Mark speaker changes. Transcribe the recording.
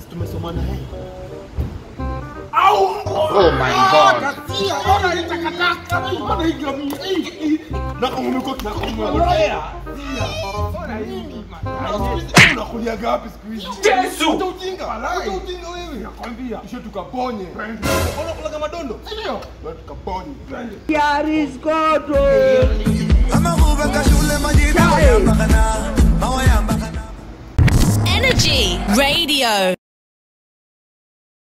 Speaker 1: sisi tumesoma
Speaker 2: oh
Speaker 1: na
Speaker 3: Energy Radio.